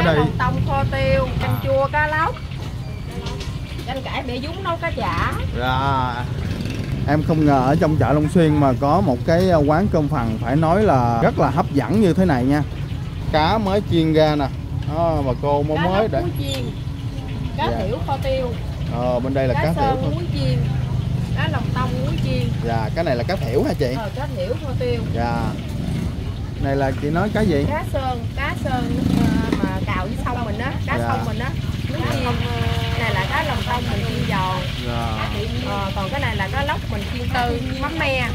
ở đây. Lòng tông kho tiêu canh chua cá lóc. Canh cải bể dúng nấu cá chả. Dạ. Em không ngờ ở trong chợ Long Xuyên mà có một cái quán cơm phần phải nói là rất là hấp dẫn như thế này nha. Cá mới chiên ra nè. Đó, bà cô mới cá mới để. chiên. Cá Dạ. thiểu kho tiêu. Ờ, bên đây là cá cá thiểu muối chiên. Cá lòng tông muối chiên. Dạ cái này là cá thiểu hả chị? Ờ, cá thiểu kho tiêu. Dạ. Này là chị nói cá gì? Cá sơn cá sơn ờ, cào với sông mình á cá Dạ. sông mình á. Muối chiên này là cá lòng tông mình chiên giòn. Dạ. ờ, còn cái này là cá lóc mình chiên tư mắm me.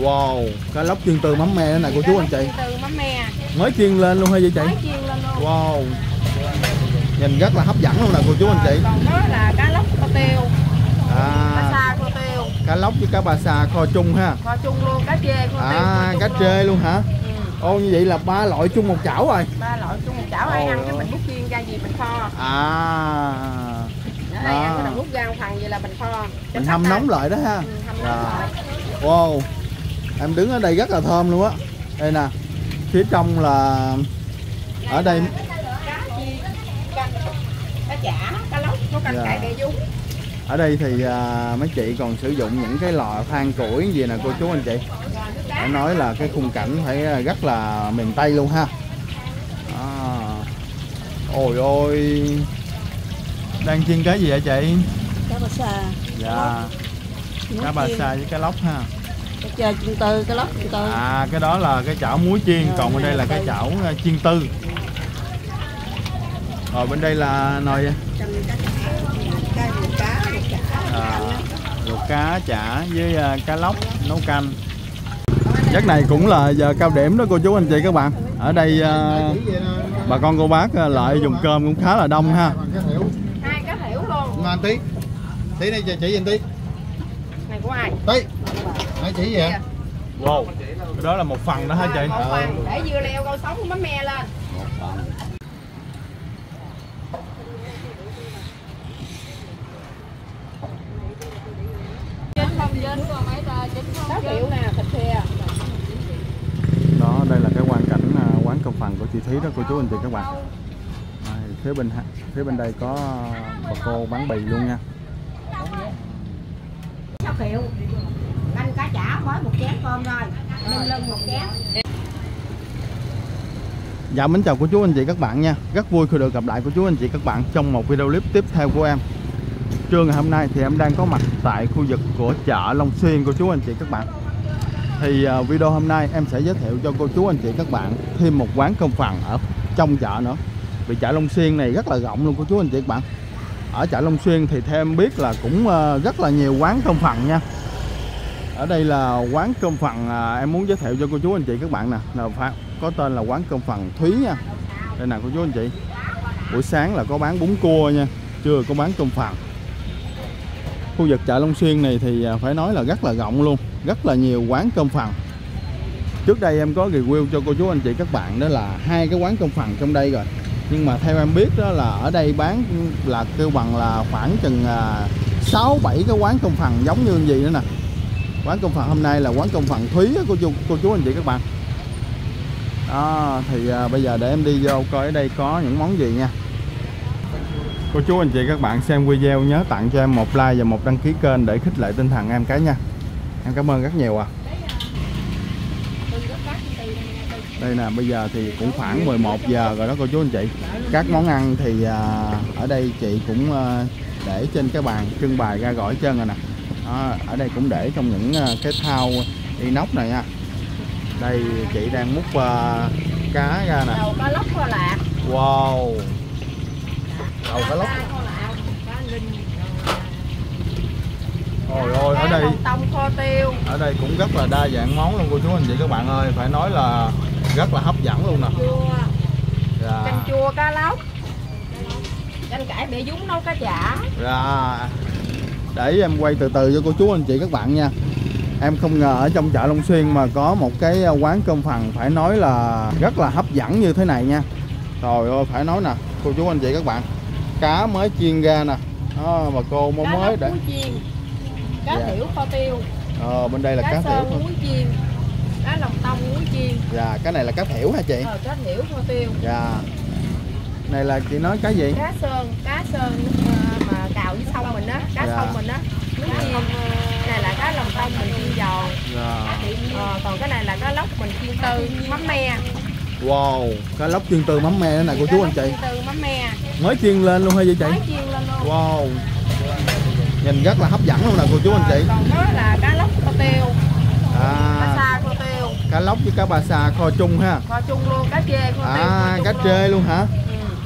Wow cá lóc chiên từ mắm me nữa nè cô chú anh chị. chiên tư mắm me. Mới chiên lên luôn hả vậy chị? Mới chiên lên luôn. Wow. Nhìn rất là hấp dẫn luôn nè cô chú anh chị. Còn đó là cá lóc kho tiêu. Cá à, sa kho tiêu. Cá lóc với cá ba sa kho chung ha. Kho chung luôn cá chê kho tiêu À cá luôn. trê luôn hả. Ô như vậy là ba loại chung một chảo rồi. Ba loại chung một chảo ai ăn cái mình múc chiên ra gì mình kho. À. Ai ăn Đó. cái mình múc ra một phần vậy là mình kho. Mình hâm nóng lại đó ha. Ừ, hâm nóng lại. Wow. Em đứng ở đây rất là thơm luôn á. Đây nè. Phía trong là Ở đây cá chiên canh cá chả cá lóc có canh Dạ. Ở đây thì à, mấy chị còn sử dụng những cái lò than củi gì nè cô chú anh chị Phải nói là cái khung cảnh phải à, rất là miền Tây luôn ha. À. Ôi ôi. Đang chiên cái gì vậy chị? cá bò sa. Dạ. Cá ba sa với cá lóc ha. Chơi chuyên tư cá lóc chuyên tư. À cái đó là cái chảo muối chiên Rồi, Còn bên đây là cái chảo à, chiên tư. Rồi bên đây là nồi à, luộc cá chả với à, cá lóc nấu canh Chắc này cũng là giờ cao điểm đó cô chú anh chị các bạn. Ở đây à, bà con cô bác à, lại dùng cơm cũng khá là đông ha. Hai cá thiểu luôn. Mà anh tí Tí này chỉ chỉ anh tí. Này của ai? Tí Nói chỉ gì vậy? Wow cái đó là một phần đó hả chị? Một phần để dưa leo rau sống mắm me lên thiểu nè thịt thìa Đó đây là cái quan cảnh à, quán cơm đó cô chú anh chị các bạn. Đây, Phía bên phía bên đây có bà cô bán bì luôn nha. Triệu canh cá chả mới một chén cơm rồi ninh lưng một chén. Dạ mến chào cô chú anh chị các bạn nha. Rất vui khi được gặp lại cô chú anh chị các bạn trong một video clip tiếp theo của em. Trưa ngày hôm nay thì em đang có mặt tại khu vực của chợ Long Xuyên cô chú anh chị các bạn thì à, video hôm nay em sẽ giới thiệu cho cô chú anh chị các bạn thêm một quán cơm phần ở trong chợ nữa. Vì chợ Long Xuyên này rất là rộng luôn cô chú anh chị các bạn. Ở chợ Long Xuyên thì theo em biết là cũng ờ, rất là nhiều quán cơm phần nha. Ở đây là quán cơm phần à, em muốn giới thiệu cho cô chú anh chị các bạn nè. Là phải có tên là quán cơm phần Thúy nha. Đây nè cô chú anh chị. Buổi sáng là có bán bún cua nha trưa có bán cơm phần khu vực chợ Long Xuyên này thì à, phải nói là rất là rộng luôn rất là nhiều quán cơm phần trước đây em có review cho cô chú anh chị các bạn đó là hai cái quán cơm phần trong đây rồi. Nhưng mà theo em biết đó là ở đây bán là kêu bằng là khoảng chừng à, sáu bảy cái quán cơm phần giống như gì nữa nè. Quán cơm phần hôm nay là quán cơm phần Thúy á, cô chú cô chú anh chị các bạn. Đó thì à, bây giờ để em đi vô coi ở đây có những món gì nha. Cô chú anh chị các bạn xem video nhớ tặng cho em một like và một đăng ký kênh để khích lệ tinh thần em cái nha em cảm ơn rất nhiều à đây nè bây giờ thì cũng khoảng 11 giờ rồi đó cô chú anh chị. Các món ăn thì à, ở đây chị cũng à, để trên cái bàn trưng bày ra gọi hết trơn rồi nè. Đó, ở đây cũng để trong những à, cái thau inox này nha. Đây chị đang múc cá ra nè. Đầu cá lóc kho lạc. Wow. Đầu cá lóc kho lạc cá linh ôi ôi ở đây tông kho tiêu. ở đây cũng rất là đa dạng món luôn cô chú anh chị các bạn ơi. Phải nói là rất là hấp dẫn luôn nè. Chua. Dạ. Canh chua cá lóc. Canh cải bể dúng nấu cá chả. Dạ. Để em quay từ từ cho cô chú anh chị các bạn nha. Em không ngờ ở trong chợ Long Xuyên mà có một cái quán cơm phần phải nói là rất là hấp dẫn như thế này nha. Trời ơi phải nói nè cô chú anh chị các bạn. Cá mới chiên ra nè. Đó, bà cô mới mới để chiên cá Dạ. thiểu kho tiêu. Ờ, bên đây là cá cá sơn thôi muối chiên. Cá lòng tông muối chiên. Dạ cái này là cá thiểu hả chị? Ờ, cá thiểu kho tiêu. Dạ. Này là chị nói cái gì? Cá sơn cá sơn ờ, mà cào với sông mình á cá Dạ. sông mình á. Nước chiên. Này là cá lòng tông mình chiên giòn. Rồi. Ờ, còn cái này là cá lóc mình chiên tư mắm me. Wow cá lóc chiên từ mắm me đó nè cô chú anh chị. tư mắm me. Mới chiên lên luôn hay vậy chị? Mới chiên lên luôn. Wow nhìn rất là hấp dẫn luôn nè cô chú anh chị. Còn đó là cá lóc kho tiêu. Cá à sa kho tiêu. Cá lóc với cá ba sa kho chung ha. Kho chung luôn cá chê kho tiêu à chung cá luôn. trê luôn hả?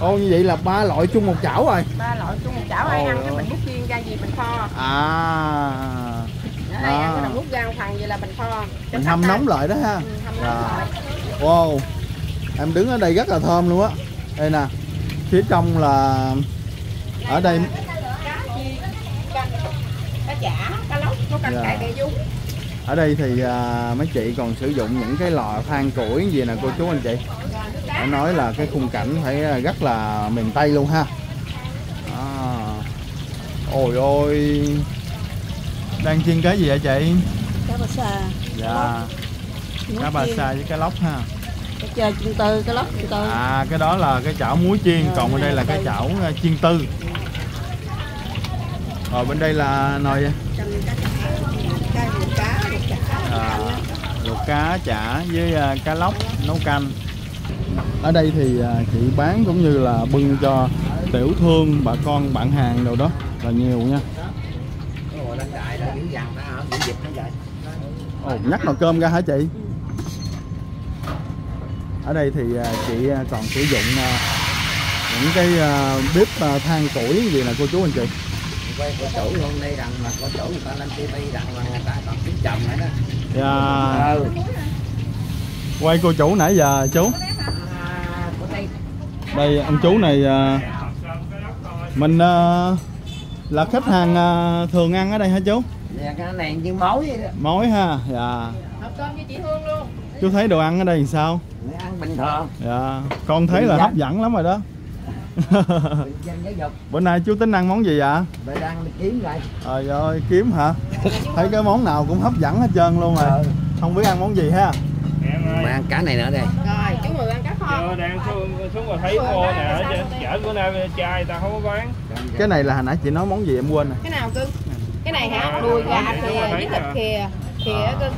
Ừ. ô như vậy là ba loại chung một chảo rồi. Ba loại chung một chảo ai ăn cái mình múc chiên ra gì mình kho. À. Ở đây ăn cái À. nào múc ra một phần vậy là mình kho. Mình hâm nóng lại đó ha. Ừ, hâm Dạ. nóng lại. Wow. Em đứng ở đây rất là thơm luôn á. Đây nè. Phía trong là ở đây cá chiên canh cá chả cá lóc có canh Dạ. cải bẹ dúng ở đây thì à, mấy chị còn sử dụng những cái lò than củi gì nè cô chú anh chị. Phải nói là cái khung cảnh phải à, rất là miền tây luôn ha. À. ôi ôi. Đang chiên cái gì vậy chị? Cá bò sa. Dạ. Cá chiên, sa với cá lóc ha. Cá chê chiên tư cá lóc chiên tư. À cái đó là cái chảo muối chiên Ờ, còn bên đây là cái chảo à, chiên tư rồi bên đây là nồi à, luộc cá chả với à, cá lóc nấu canh. Ở đây thì chị bán cũng như là bưng cho tiểu thương bà con bạn hàng đâu đó là nhiều nha. Ồ, nhắc nồi cơm ra hả chị? Ở đây thì chị còn sử dụng những cái bếp than củi gì nè cô chú anh chị quay có chủ luôn đây rằng mà có chủ người ta lên tivi rằng mà người ta còn kiếm chồng nữa đó. Dạ. ừ. Quay cô chủ nãy giờ chú? À, đây đây ông chú này à, mình à, là khách hàng à, thường ăn ở đây hả chú? Dạ, cái này như mối vậy đó. Mối ha dạ. Nấu cơm với chị Hương luôn. Chú thấy đồ ăn ở đây làm sao? Ăn bình thường. Dạ con thấy là Dạ. hấp dẫn lắm rồi đó bình dân giáo dục bữa nay chú tính ăn món gì vậy? Bây đang đi kiếm rồi trời ơi kiếm hả? Thấy cái món nào cũng hấp dẫn hết trơn luôn rồi Ừ. không biết ăn món gì ha? Mà ăn cá này nữa đây. Rồi chú mười ăn cá kho. Đang xuống, xuống mà thấy khô nè, ở trên- chợ của nam chai ta không có bán. cái này là hồi nãy chị nói món gì em quên rồi. Cái nào cưng? Cái này hả? Đùi gà khìa với thịt khìa khìa á cưng.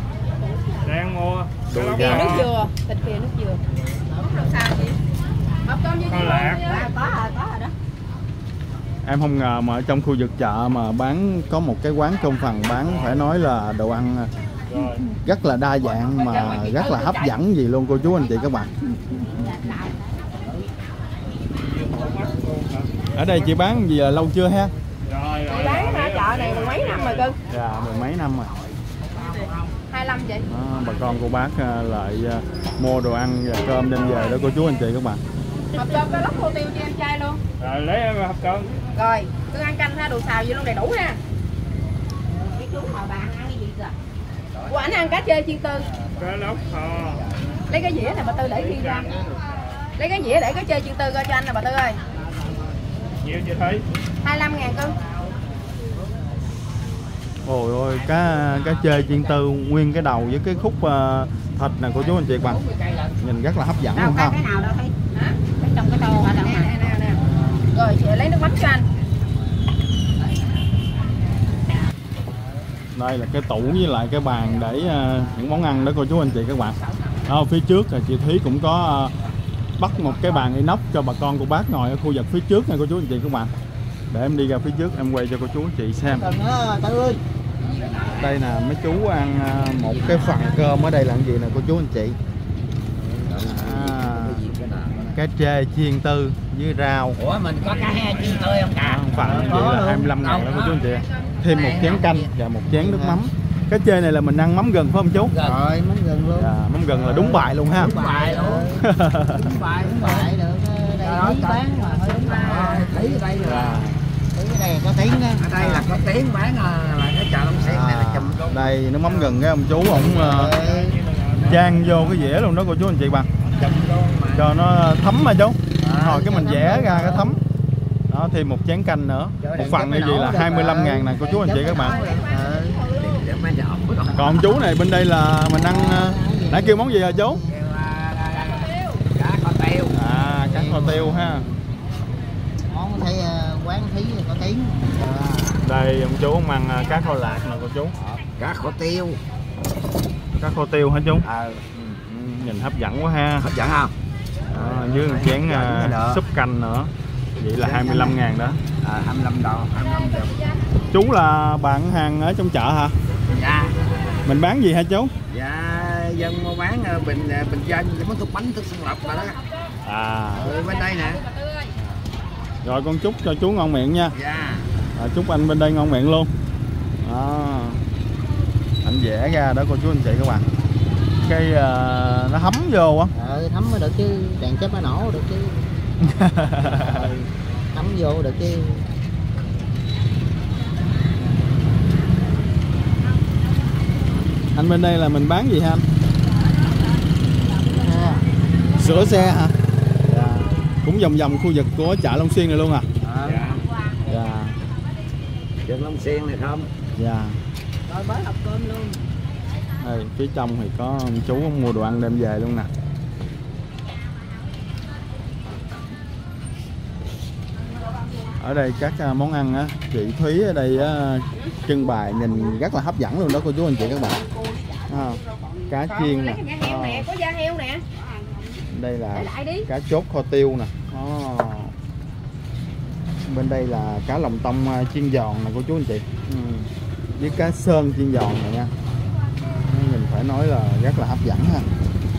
Đang mua. Đùi gà. nước dừa. Thịt khìa nước dừa. Không làm sao chị Con lạc. Nha. có rồi có rồi đó em không ngờ mà ở trong khu vực chợ mà bán có một cái quán cơm phần bán phải nói là đồ ăn Rồi. rất là đa dạng mà rất là hấp dẫn gì luôn cô chú anh chị các bạn ở đây chị bán gì là lâu chưa ha Rồi, chị rồi. bán ở chợ này mười mấy năm rồi cưng dạ mười mấy năm rồi 25 chị đó, bà con cô bác à, lại à, mua đồ ăn và cơm đem về đó cô chú anh chị các bạn hộp cơm cá lóc khô tiêu cho em trai luôn. Rồi, lấy em hộp cơm. rồi cưng ăn canh ha đồ xào gì luôn đầy đủ ha. Cái chú mà bạn ăn cái gì kìa? Của ảnh ăn cá chê chiên tư? Cá lóc kho. lấy cái dĩa này bà tư để riêng ra lấy cái dĩa để cái chê chiên tư coi cho anh nè bà tư ơi. Nhiêu chưa thấy? 25 ngàn cưng ôi ôi cá cá chê chiên tư nguyên cái đầu với cái khúc à, thịt nè cô chú anh chị các bạn. Nhìn rất là hấp dẫn đâu luôn ha. cái nào đâu thấy hả cái trong cái tô hả đâu nè nè nè rồi chị lấy nước mắm cho anh đây là cái tủ với lại cái bàn để à, những món ăn đó cô chú anh chị các bạn. Đó, phía trước là chị Thúy cũng có à, bắt một cái bàn inox cho bà con cô bác ngồi ở khu vực phía trước này cô chú anh chị các bạn. Để em đi ra phía trước em quay cho cô chú anh chị xem. Đây nè mấy chú ăn à, một cái phần cơm ở đây là cái gì nè cô chú anh chị? À, cá trê chiên tư với rau. Ủa mình có cá he chiên tươi không cả? Phần vậy là 25 ngàn đó cô chú anh chị. Thêm một chén canh và một chén nước mắm. Cá trê này là mình ăn mắm gừng phải không chú? Rồi mắm gừng luôn. Dạ, mắm gừng là đúng bài luôn ha. Đúng bài luôn. Đúng bài đúng bài. Được đây bán mà hơi đúng bài. Tí ở đây Dạ. là tí ở đây có tiếng đó ở đây là có tiếng bán là, là cái chợ Long Xuyên này là chùm luôn. Đây nước mắm gừng cái ông chú ổng uh, chan vô cái dĩa luôn đó cô chú anh chị bạn chùm luôn mà. Cho nó thấm mà chú À, rồi cái mình vẽ ra cái thấm. Đó thêm một chén canh nữa. Một phần như vậy là 25 ngàn nè cô chú anh chị các bạn. Còn chú này bên đây là mình ăn ờ, nãy kêu món gì hả chú? Cá kho tiêu. À cá kho tiêu ha. Không thấy ờ, quán thấy có tiếng. Đây ông chú ông ăn à, cá kho lạc nè cô chú. Cá kho tiêu. Cá kho tiêu hả chú? Ờ Ừ, nhìn hấp dẫn quá ha. Hấp dẫn không Đó, với một chén à, đó. súp canh nữa. Vậy là 25 ngàn đó. À, 25 đồng 25 đồng chú là bạn hàng ở trong chợ hả? Dạ. Mình bán gì hả chú? Dạ dân mua bán ờ, bình bình dân món thuốc bánh thuốc sưng lọc mà đó. À. Ừ, bên đây nè. Rồi con chúc cho chú ngon miệng nha. Dạ. À, chúc anh bên đây ngon miệng luôn. Đó. anh vẽ ra đó cô chú anh chị các bạn. Cái à, nó hấm vô á thấm mới được chứ đèn chớp nó nổ được chứ. Thấm vô được chứ. Anh bên đây là mình bán gì ha anh? Sửa xe hả? Dạ. cũng vòng vòng khu vực của chợ Long Xuyên này luôn à? Ờ, dạ. Trường Long Xuyên này không? Dạ. Rồi mới học cơm luôn. Đây phía trong thì có ông chú mua đồ ăn đem về luôn nè ở đây các à, món ăn á chị Thúy ở đây á, trưng bày nhìn rất là hấp dẫn luôn đó cô chú anh chị các bạn. À, cá chiên nè. nè. Đây là cá chốt kho tiêu nè. Đó. bên đây là cá lòng tông à, chiên giòn nè cô chú anh chị. Ừ. với cá sơn chiên giòn này nha. Mình phải nói là rất là hấp dẫn ha.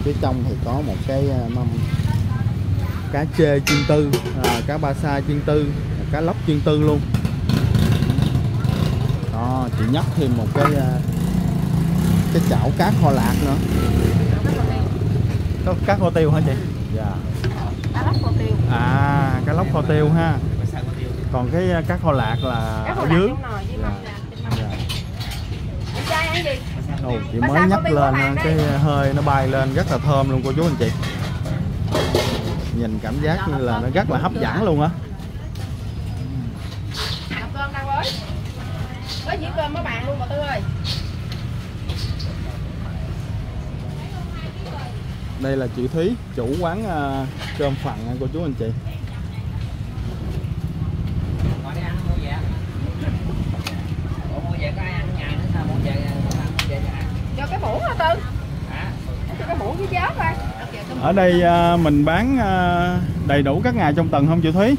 Phía trong thì có một cái à, mâm cá chê chiên tư à, cá ba sa chiên tư cá lóc chiên tư luôn. Đó chị nhắc thêm một cái à, cái chảo cá kho lạc nữa. Có cá kho tiêu hả chị? Dạ. Cá lóc hồ tiêu. À cá lóc kho tiêu ha. Còn cái à, cá kho lạc là ở dưới. dạ. Anh trai ăn gì? Ồ, chị mới nhắc lên bạn cái đây? hơi nó bay lên rất là thơm luôn cô chú anh chị. Nhìn cảm giác như là nó rất là hấp dẫn luôn á Làm cơm đang với Cơm với bạn luôn bà Tư ơi. Đây là chị Thúy chủ quán à, cơm phận nha cô chú anh chị. Ngồi đi ăn mua về. Ủa mua về có ai ăn ở nhà nữa sao? Mua về mua về nhà Cho cái muỗng hả Tư? Cho cái muỗng với ở đây à, mình bán à, đầy đủ các ngày trong tuần không chị Thúy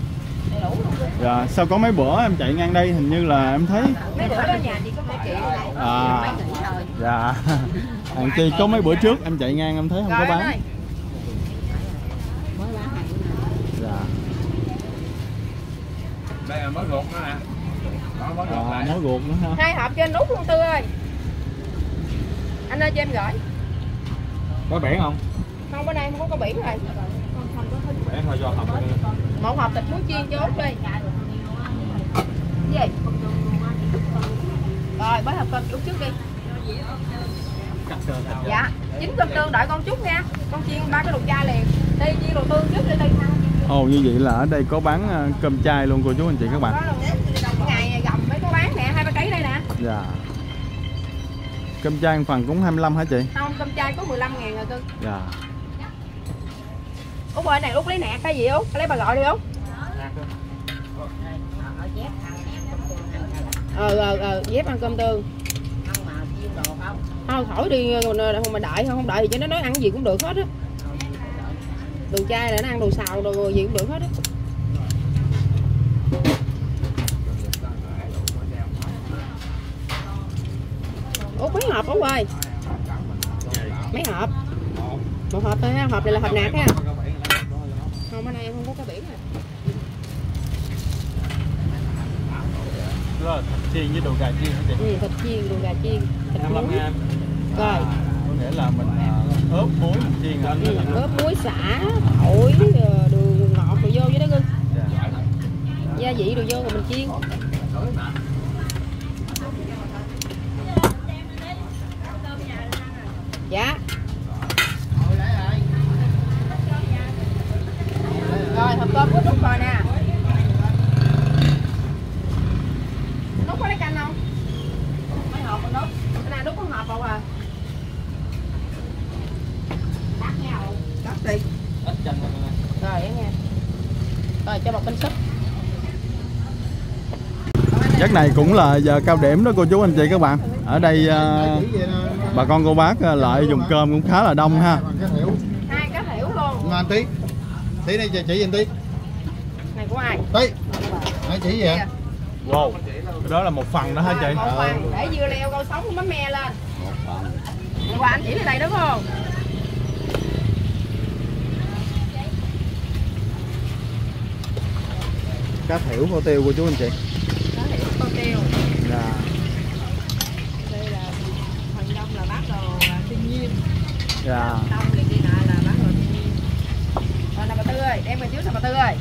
dạ, sao có mấy bữa em chạy ngang đây hình như là em thấy Mấy bữa đó nhà chị có mấy chị này à. Dạ. Hàng chi có mấy bữa trước em chạy ngang em thấy không có Rồi bán. ơi. Dạ. Đây là mớ ruột nữa nè. Đó mớ ruột à, nữa ha. Hai hộp cho anh Út luôn Tư ơi. Anh ơi cho em gửi. Có biển không? Không bên đây không có có biển rồi. Biển thôi cho học Một hộp thịt muối chiên cho Út đi gì? Rồi bớt hộp cơm chút trước đi. Dạ Chín cơm tương đợi con chút nha. Con chiên ba cái đồ chai liền. Đi chiên đồ tương trước đi đi. Ồ như vậy là ở đây có bán à, cơm chay luôn cô chú anh chị các bạn. Có Ngày gầm mới có bán nè hai ba ký đây nè. Dạ. Cơm chay một phần cũng 25 hả chị? Không cơm chai có 15 ngàn rồi cưng Dạ. Út ơi này Út lấy nẹt cái gì Út? Lấy bà gọi đi Út Ờ ờ ờ dép ăn cơm tương. Thôi khỏi đi không mà đợi không đợi thì cho nó nói ăn gì cũng được hết á. Đồ chai là nó ăn đồ xào đồ gì cũng được hết á. Út mấy hộp Út ơi Mấy hộp Một hộp thôi ha, hộp này là hộp nạc ha. Không ở đây em không có Rồi thịt chiên với đồ gà chiên hả chị? ừ, Thịt chiên, đồ gà chiên, thịt 25 muối ngàn Rồi Có nghĩa là mình à, ướp muối mình chiên hả? ừ, ướp muối xả, ổi, ờ, đường ngọt rồi vô với đó cưng Dạ. Gia vị rồi vô rồi mình chiên Dạ Rồi hộp cơm của Trúc rồi nè Trúc có lấy canh không? Mấy hộp con Trúc Cái này Trúc có hộp không à? Đắt nhau Đắt đi Ít chanh rồi nè. Rồi em nha Rồi cho một canh súp này cũng là giờ cao điểm đó cô chú anh chị các bạn. Ở đây à, bà con cô bác à, lại dùng cơm cũng khá là đông ha. Bằng cá thiểu hai cá thiểu luôn. Ngon tí tí này chỉ gì tí? Này của ai? Tí. Nãy chỉ gì vậy? Wow. Đó là một phần đó hả chị? Một phần. Để dưa leo câu sống mắm me lên. Hôm qua anh chỉ lên đây đúng không cá thiểu kho tiêu cô chú anh chị tiêu dạ. Đây là phần đông là bác đồ à, thiên nhiên. Dạ. Đông thì kia nọ là bác đồ thiên nhiên. Rồi nè bà tư ơi đem về trước nè bà tư ơi.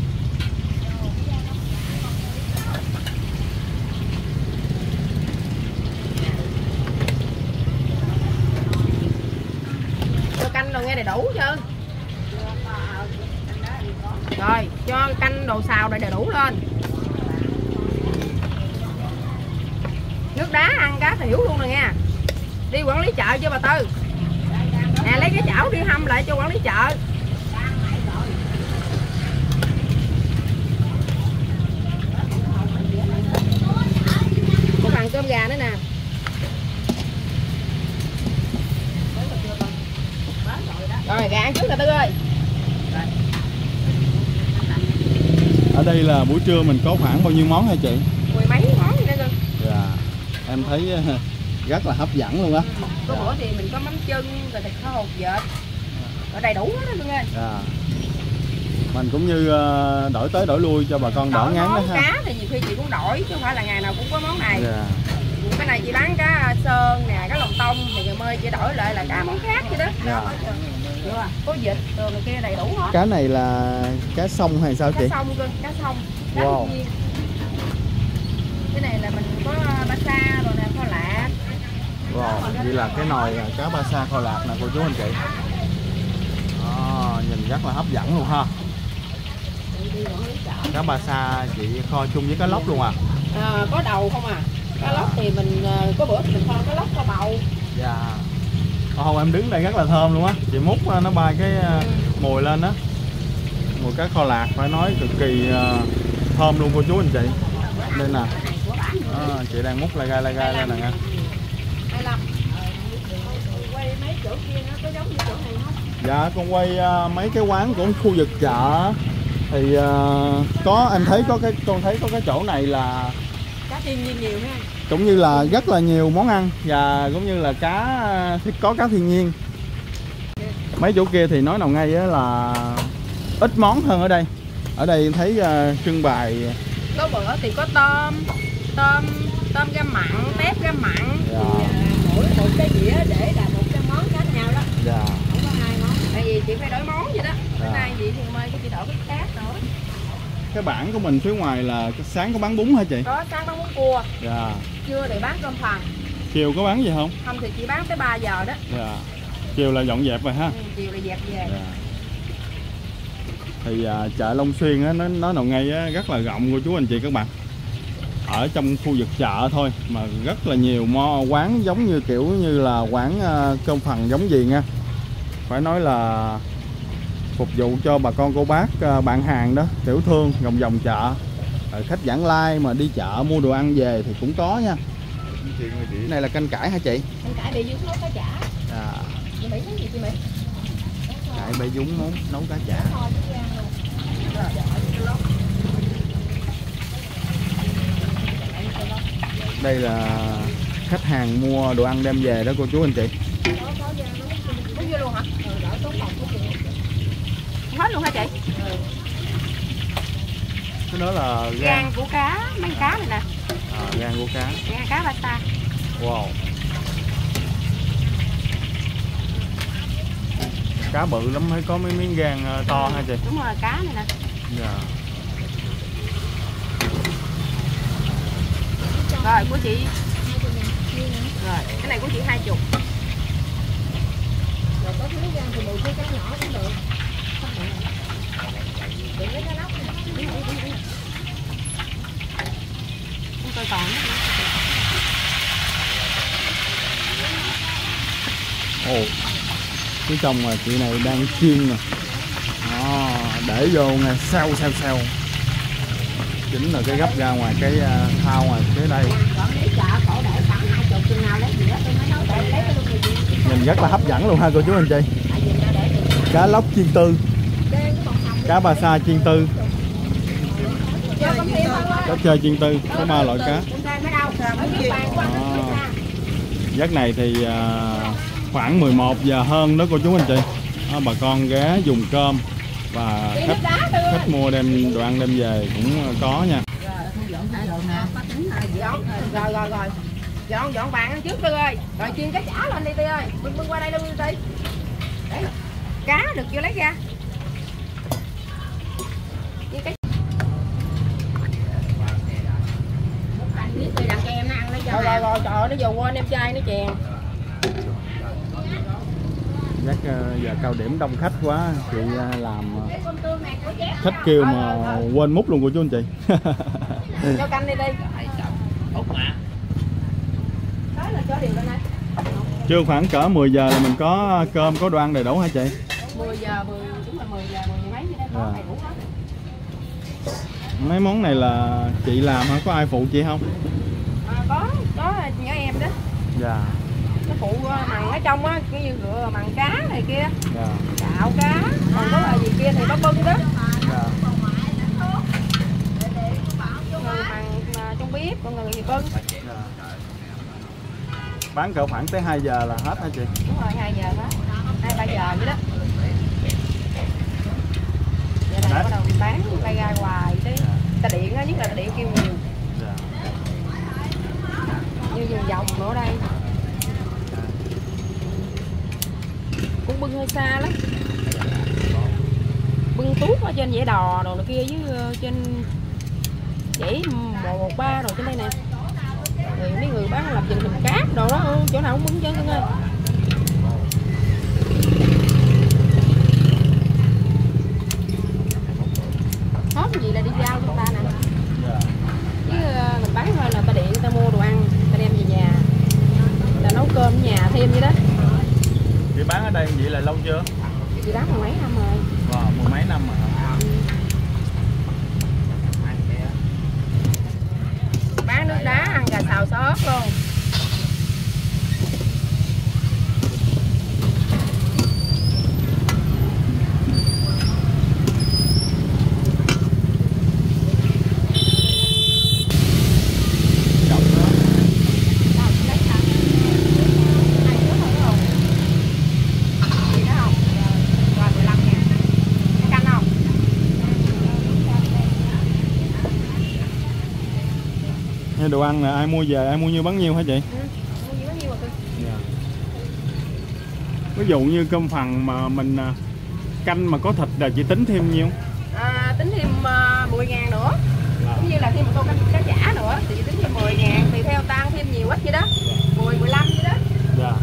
Cho canh rồi nghe đầy đủ chưa? Rồi cho canh đồ xào này đầy đủ lên nước đá ăn cá thiểu luôn nè nha. Đi quản lý chợ cho bà tư. Nè lấy cái chảo đi hâm lại cho quản lý chợ. Một phần cơm gà nữa nè. Rồi gà ăn trước nè tư ơi. Ở đây là buổi trưa mình có khoảng bao nhiêu món hả chị? Mười mấy món gì nữa cơ dạ em thấy à, rất là hấp dẫn luôn á. Có bữa thì mình có mắm chân rồi thịt kho hột vịt. Ở đầy đủ hết đó luôn ơi. Dạ mình cũng như à, đổi tới đổi lui cho bà con đỡ ngán đó ha. cá thì nhiều khi chị cũng đổi chứ không phải là ngày nào cũng có món này. Dạ. Cái này chị bán cá sơn nè cá lòng tông thì ngày mai chị đổi lại là cá món khác vậy đó. Dạ. Đúng rồi. có vịt rồi kia đầy đủ hết. Cá này là cá sông hay sao cá chị? sông cơ cá sông. Cá Wow. nhiên cái này là mình có ba sa rồi nè kho lạc. Wow vậy là cái nồi à, cá ba sa kho lạc nè cô chú anh chị. À, nhìn rất là hấp dẫn luôn ha. Cá ba sa chị kho chung với cá lóc luôn à? À, có đầu không à? Cá lóc thì mình à, có bữa thì mình kho cá lóc kho bầu. Dạ. Ồ, em đứng đây rất là thơm luôn á. Chị múc nó bay cái à, mùi lên á. Mùi cá kho lạc phải nói cực kỳ thơm luôn cô chú anh chị. Đây nè à, chị đang múc lai gai lai gai lên nè nha. Dạ con quay à, mấy cái quán của khu vực chợ thì à, có em thấy có cái con thấy có cái chỗ này là cá thiên nhiên nhiều ha. cũng như là rất là nhiều món ăn. Và cũng như là cá thì có cá thiên nhiên. Mấy chỗ kia thì nói nào ngay là ít món hơn ở đây. Ở đây thấy à, trưng bày có bữa thì có tôm tôm tôm găm mặn tép găm mặn. Dạ, mỗi một cái dĩa để là một cái món khác nhau đó. Dạ. không có hai món. Tại vì chị phải đổi món vậy đó. Bữa Dạ. nay chị thì mời chị đổi cái khác nữa. Cái bảng của mình phía ngoài là sáng có bán bún hả chị? Có sáng bán bún cua. Dạ. Trưa thì bán cơm phần chiều có bán gì không? Không thì chị bán tới 3 giờ đó. Dạ. Chiều là dọn dẹp rồi ha. Ừ, chiều là dẹp về. Dạ. thì à, chợ Long Xuyên á nó nó nào ngay á, rất là rộng cô chú anh chị các bạn ở trong khu vực chợ thôi mà rất là nhiều mo quán giống như kiểu như là quán à, cơm phần giống gì nha. Phải nói là phục vụ cho bà con cô bác à, bạn hàng đó tiểu thương vòng vòng chợ. Rồi khách giảng lai mà đi chợ mua đồ ăn về thì cũng có nha. Cái này là canh cải hả chị? Anh cải bị dưa sốt cá chả. À, chị mỹ gì chị mỹ? Cải bể dúng món nấu cá chả thôi chứ ăn rồi đây là khách hàng mua đồ ăn đem về đó cô chú anh chị? Ừ, Hết luôn hả chị? cái đó là gan Gan của cá, măng cá này nè. À, gan của cá. Gan cá ba sa wow. Cá bự lắm mới có mấy miếng gan ờ, to ha chị? Đúng rồi, cá này nè. Dạ Rồi, của chị. Rồi, cái này của chị hai chục. Rồi có miếng gan thì 10 cái cá nhỏ cũng được. Chị lấy cái lóc này Đi, đi, đi, đi. Không coi còn ồ cái chồng mà chị này đang chiên nè. À, để vô nghe sao sao sao chính là cái gấp ra ngoài cái à, thao ngoài phía đây. Nhìn rất là hấp dẫn luôn ha, cô chú anh chị. Cá lóc chiên tư. Cá ba sa chiên tư. Cá chơi chiên tư, có ba loại cá. À. giấc này thì à, khoảng 11 giờ hơn đó cô chú anh chị. À, bà con ghé dùng cơm và khách khách mua đem đồ ăn đem về cũng có nha. Dọn rồi rồi rồi dọn dọn bàn trước đi ơi rồi chiên cái chả lên đi tư ơi bưng bưng qua đây luôn đi đấy cá được chưa lấy ra chiên cái rồi rồi rồi, trời ơi, nó vừa quên em trai nó chèn giấc à, giờ cao điểm đông khách quá chị à, làm à, khách kêu mà quên múc luôn cô chú anh chị. Cho canh đi đi. Chưa khoảng cỡ 10 giờ là mình có cơm có đồ ăn đầy đủ hả chị? 10 giờ 10 đúng là 10 giờ 10 mấy gì đó có Dạ. đầy đủ hết. Mấy món này là chị làm hả? Có ai phụ chị không? À, có có nhớ em đó. Dạ nó phụ ờ, mằng ở trong á cái như rửa mằng cá này kia dạ. cạo cá còn có là gì kia thì nó bưng đó. Dạ. Người mằng mà trong bếp còn người thì bưng dạ. bán cỡ khoảng tới 2 giờ là hết hả chị? Đúng rồi hai giờ đó. Hai ba giờ vậy đó. Giờ Đấy. bắt đầu bán lai gai hoài đi ta điện á nhất là ta điện kêu nhiều. Dạ. Như vòng vòng nữa đây cũng bưng hơi xa lắm. Bưng tuốt ở trên dãy đò đồ này kia với ờ, trên dãy một một ba rồi trên đây nè. Rồi mấy người bán làm chừng hình cát đồ đó ừ, chỗ nào cũng bưng chân cưng ơi hết gì là đi giao chúng ta nè. Chứ ờ, mình bán thôi là ta điện ta mua đồ ăn ta đem về nhà. Ta nấu cơm nhà thêm vậy đó chị bán ở đây vậy là lâu chưa? Chị bán mười mấy năm rồi. Wow, mười mấy năm rồi bán nước đá ăn gà xào xót luôn chậm đó Hay đồ ăn là ai mua về ai mua nhiêu bán nhiêu hả chị? Dạ. ví dụ như cơm phần mà mình à, canh mà có thịt là chị tính thêm nhiêu? À, tính thêm uh, 10 ngàn nữa. Cũng như là thêm một tô cá, cá chả nữa thì chị tính thêm 10 ngàn tùy theo tăng thêm nhiều ít vậy đó 10, 15 vậy đó dạ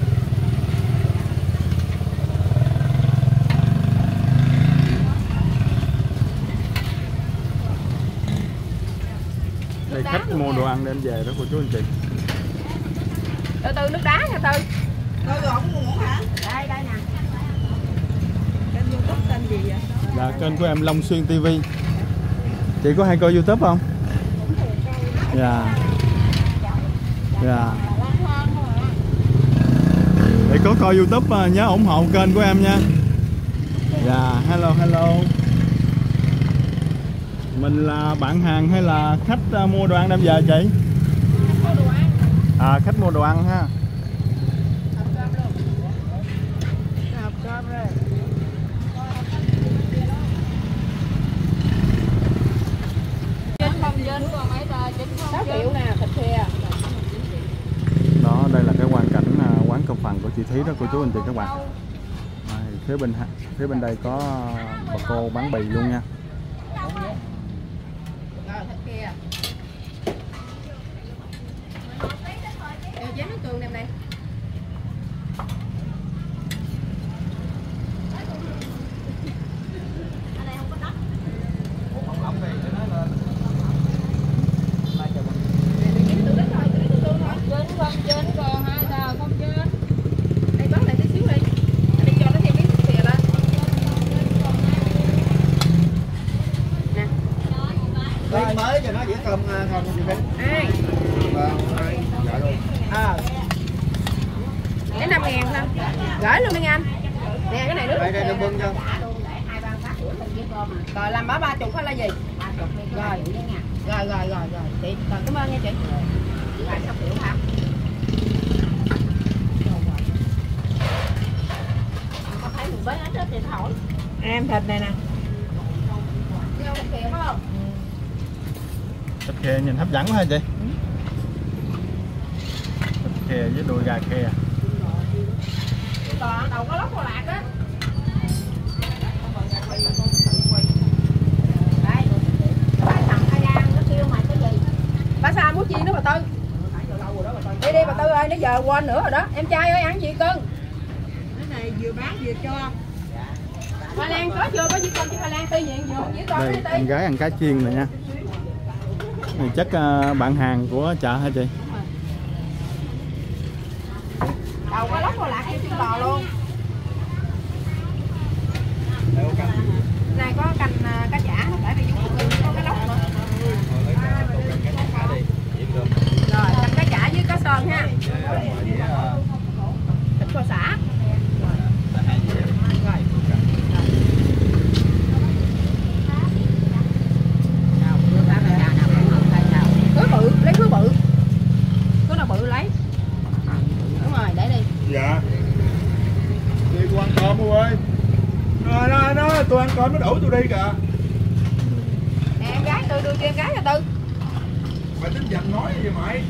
đây khách mua đồ ăn đem về đó cô chú anh chị. Từ từ nước đá nha từ rồi gọn muỗng hả? Đây đây nè. Kênh youtube tên gì vậy? Dạ kênh của em Long Xuyên TV Chị có hay coi Youtube không? Dạ. Dạ. Để có coi Youtube à, nhớ ủng hộ kênh của em nha. Dạ hello hello mình là bạn hàng hay là khách à, mua đồ ăn đem về chị? À khách mua đồ ăn ha. Đó, đây là cái hoàn cảnh à, quán cơm phần của chị Thí đó, cô chú anh chị các bạn. Phía bên phía bên đây có bà cô bán bì luôn nha rồi thịt kia Đều chén nước tương đem đây trên không trên còn hai tờ không trên đây bớt lại tí xíu đi đi cho nó thêm miếng thịt thìa lên nè Lấy mới cho nó dĩa cơm à, không chị Vinh. ai Vâng, ai, dạ luôn. ờ cái năm ngàn thôi gửi luôn đi anh nè cái này nước Đây đây đừng bưng cho. rồi làm bả ba chục hay là gì rồi rồi rồi rồi rồi chị rồi cảm ơn nha chị em thịt này nè. Thịt khe nhìn hấp dẫn quá ha chị. Thịt khe với đùi gà khe còn đầu có lóc có lạc đó bà sao muốn chi nữa bà tư đi bà tư ơi nãy giờ quên nữa rồi đó. Em trai ơi ăn gì cưng? Cái này vừa bán vừa cho. Hoa Lan có chưa? Có gì con chứ Hoa Lan tuy nhiên vừa chỉ con đây đi em gái ăn cá chiên này nha. Này chắc ờ, bạn hàng của chợ hả chị Đầu có lóc có lạc như trứng bò luôn. Này có canh à, cá chả tại vì chúng có cái lóc nữa. Rồi, canh cá chả với cá sơn ha. Thịt kho xả. Rồi. Khứa bự, lấy khứa bự. Khứa nào bự lấy. Đúng rồi, để đi. Dạ. Đi qua ăn cơm cô ơi. Nó, nó, tôi cơm nó đổ tôi đi kìa. Nè em gái tư đưa cho em gái cho tư. Mày tính giành nói gì mày?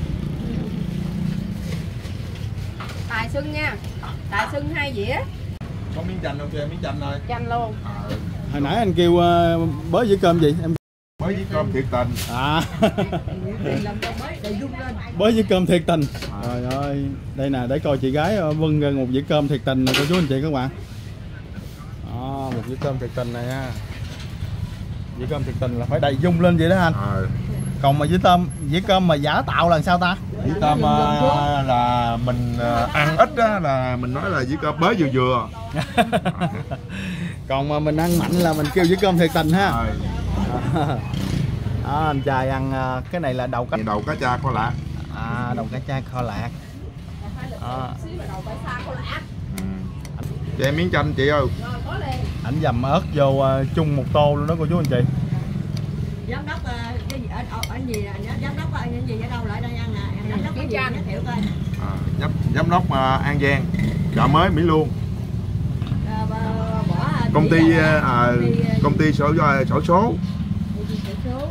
Tài sưng nha. Tài sưng hai dĩa, Có miếng chanh không kìa, miếng chanh thôi. chanh luôn. hồi nãy anh kêu ờ, bới dĩa cơm gì em Mới với cơm thiệt tình. à bới dĩa cơm thiệt tình trời ơi đây nè để coi chị gái ờ, vân ra một dĩa cơm thiệt tình nè cô chú anh chị các bạn một dĩa cơm thiệt tình này nha dĩa cơm thiệt tình là phải đầy dung lên vậy đó anh Ờ. còn mà dĩa tôm dĩa cơm mà giả tạo là sao ta Dĩ tâm à, là mình à, ăn ít á là mình nói là dĩ cơm bới vừa vừa. còn mà mình ăn mạnh là mình kêu dĩa cơm thiệt tình ha Rồi. đó, anh trai ăn ờ, cái này là đầu cá Đầu cá cha kho lạ. à đầu cá cha kho lạc đó. Cho em miếng chanh chị ơi. ảnh dầm ớt vô ờ, chung một tô luôn đó cô chú anh chị giám đốc ờ, cái gì ở ở, ở gì nè giám đốc ở gì ở đâu lại đây ăn nè em giám đốc cái gì giới thiệu coi À, giám, giám đốc à, An Giang. Chợ mới Mỹ Luông. Ờ, Công ty à, à, Công ty, sổ sổ số. công ty sổ số.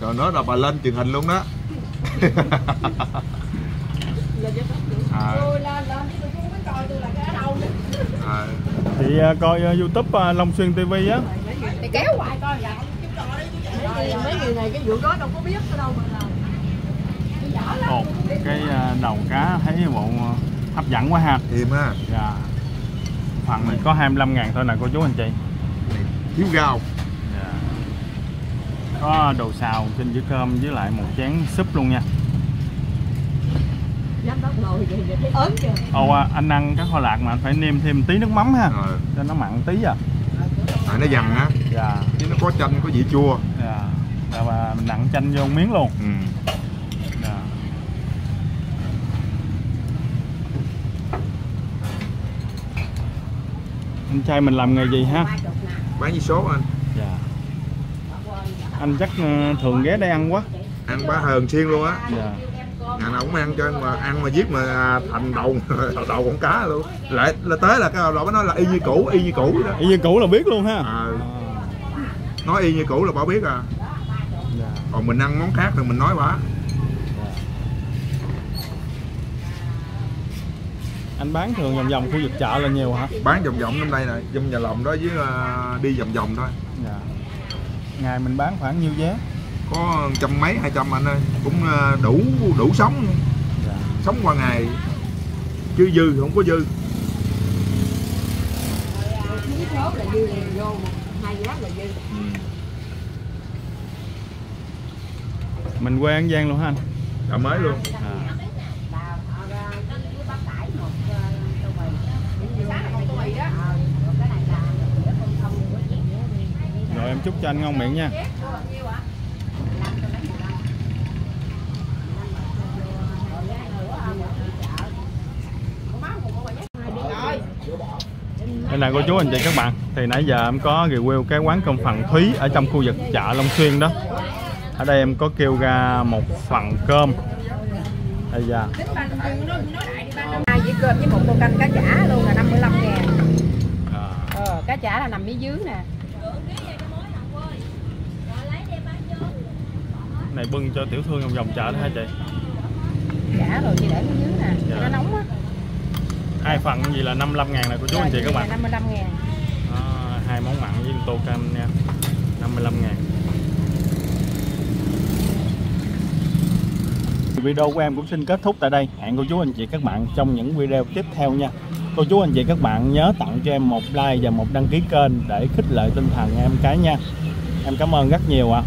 Rồi nữa là bà lên truyền hình luôn đó. à, biết coi à, chị coi ờ, youtube Long Xuyên TV á. Thì kéo hoài coi vậy. mấy người mấy người này cái vụ đó đâu có biết đâu mà làm. Ồ, cái đầu cá thấy bộ hấp dẫn quá ha. Hiềm ha. dạ. Phần này có 25 ngàn thôi nè cô chú anh chị. Thiếu rau. Có đồ xào trên dĩa cơm với lại một chén súp luôn nha Ồ, à, anh ăn cá kho lạc mà anh phải nêm thêm tí nước mắm ha Rồi. cho nó mặn tí à À, nó dằn á. dạ Chứ nó có chanh, có vị chua. dạ Dạ, và mình nặng chanh vô miếng luôn Ừ. dạ. anh trai mình làm nghề gì ha Bán với số anh. Dạ anh chắc ờ, thường ghé đây ăn quá Ăn bá hờn xiên luôn á. dạ Ngày nào cũng ăn cho mà ăn mà giết mà à, thành đầu đầu con cá luôn. Lại là tới là cái đầu nó nói là y như cũ, y như cũ đó. y như cũ là biết luôn ha À. Nói y như cũ là bảo biết à. dạ. Còn mình ăn món khác thì mình nói bả. anh bán thường vòng vòng khu vực chợ là nhiều hả Bán vòng vòng trong đây nè, trong nhà lòng đó với à, đi vòng vòng thôi. dạ ngày mình bán khoảng nhiêu vé Có trăm mấy hai trăm anh ơi, cũng à, đủ đủ sống, dạ sống qua ngày. Chứ dư không có dư. mình quê An Giang luôn ha anh Chợ mới luôn. à. Sáng là con tôi đó. Em chúc cho anh ngon miệng nha. Đây là cô chú anh chị các bạn. Thì nãy giờ em có review cái quán cơm phần Thúy ở trong khu vực chợ Long Xuyên đó. Ở đây em có kêu ra một phần cơm. Đây hai dĩa cơm với một tô canh cá chả luôn là 55 ngàn. À, ờ, cá chả là nằm phía dưới nè này bưng cho tiểu thương trong vòng chợ đó hả chị? Chả rồi chị để dưới nè. Dạ. nó nóng á hai phần gì là 55 ngàn này cô chú anh chị các bạn? 55 ngàn. Đó, hai món mặn với tô canh nha. 55 ngàn. Video của em cũng xin kết thúc tại đây. Hẹn cô chú anh chị các bạn trong những video tiếp theo nha. Cô chú anh chị các bạn nhớ tặng cho em một like và một đăng ký kênh Để khích lệ tinh thần em cái nha. Em cảm ơn rất nhiều ạ